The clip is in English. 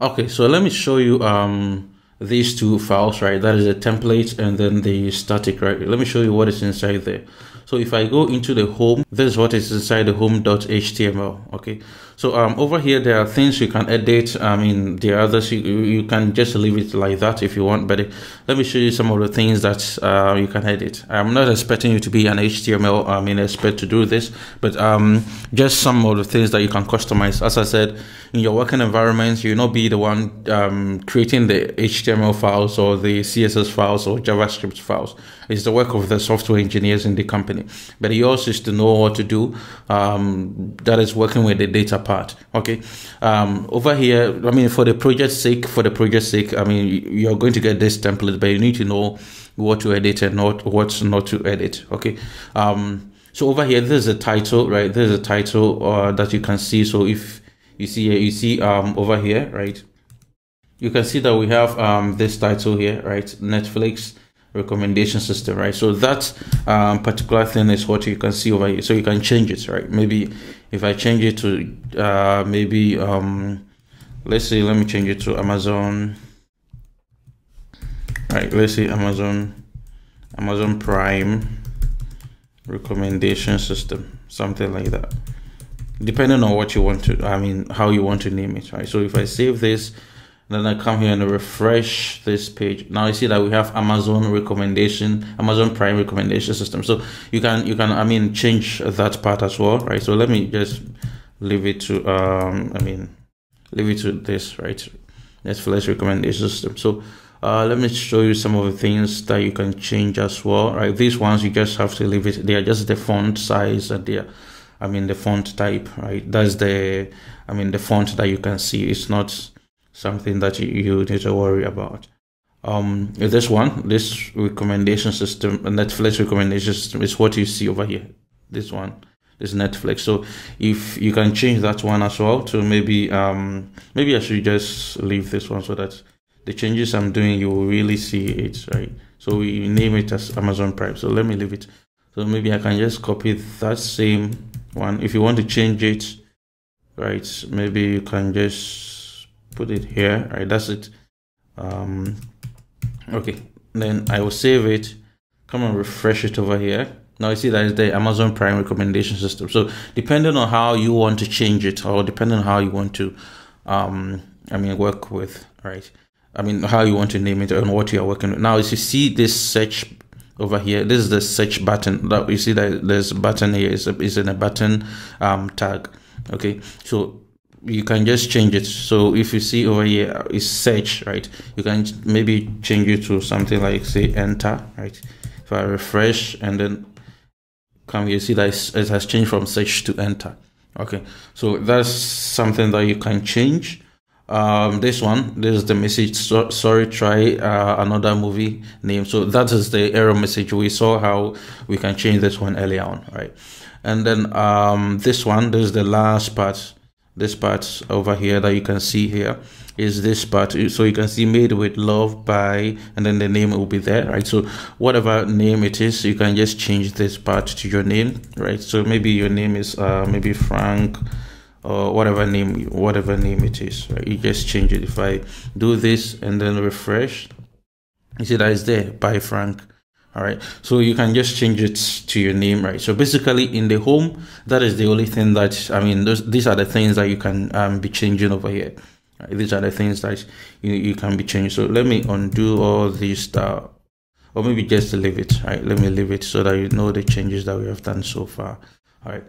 Okay, so let me show you um these two files, right? That is a template and then the static, right? Let me show you what is inside there. So if I go into the home, this is what is inside the home.html. Okay. So um, over here, there are things you can edit. I mean, there are others you, you can just leave it like that if you want. But uh, let me show you some of the things that uh, you can edit. I'm not expecting you to be an HTML I mean expert to do this, but um, just some of the things that you can customize. As I said, in your working environment, you'll not be the one um, creating the HTML files or the CSS files or JavaScript files. It's the work of the software engineers in the company. But you also is to know what to do. Um, that is working with the data part. Okay. Um, over here, I mean, for the project's sake, for the project's sake, I mean, you're going to get this template, but you need to know what to edit and not what not to edit. Okay. Um, so over here, there's a title, right? There's a title uh, that you can see. So if you see you see um, over here, right? You can see that we have um, this title here, right? Netflix recommendation system, right? So that um, particular thing is what you can see over here. So you can change it, right? Maybe if I change it to uh, maybe um, let's say let me change it to Amazon. Right, let's say Amazon Amazon Prime recommendation system, something like that. Depending on what you want to, I mean, how you want to name it, right? So if I save this then I come here and refresh this page. Now you see that we have Amazon recommendation, Amazon Prime recommendation system. So you can you can I mean change that part as well, right? So let me just leave it to um I mean leave it to this, right? Netflix recommendation system. So uh, let me show you some of the things that you can change as well, right? These ones you just have to leave it. They are just the font size and the, I mean the font type, right? That's the, I mean the font that you can see. It's not something that you, need to worry about. Um, this one, this recommendation system, Netflix recommendation system, is what you see over here. This one is Netflix. So if you can change that one as well to maybe, um, maybe I should just leave this one so that the changes I'm doing, you will really see it, right? So we name it as Amazon Prime. So let me leave it. So maybe I can just copy that same one. If you want to change it, right, maybe you can just put it here right? That's it. Um okay. Then i will save it. Come and refresh it over here. Now you see that is the amazon prime recommendation system. So depending on how you want to change it or depending on how you want to um i mean work with right? I mean how you want to name it and what you are working with. Now as you see this search over here this is the search button. That you see that there's button here. Is, is in a button um tag. Okay. So you can just change it. So if you see over here is search right? You can maybe change it to something like say enter right? If i refresh and then come here see that it has changed from search to enter. Okay so that's something that you can change. Um this one this is the message. So, sorry try uh, another movie name. So that is the error message. We saw how we can change this one earlier on right? And then um this one this is the last part this part over here that you can see here is this part. So you can see made with love by and then the name will be there right? So whatever name it is you can just change this part to your name right? So maybe your name is uh maybe frank or whatever name whatever name it is right? You just change it. If i do this and then refresh you see that is there by frank all right so you can just change it to your name right? So basically in the home that is the only thing that i mean those, these are the things that you can um, be changing over here. Right? these are the things that you, you can be changing. So let me undo all these stuff or maybe just leave it right? Let me leave it so that you know the changes that we have done so far. All right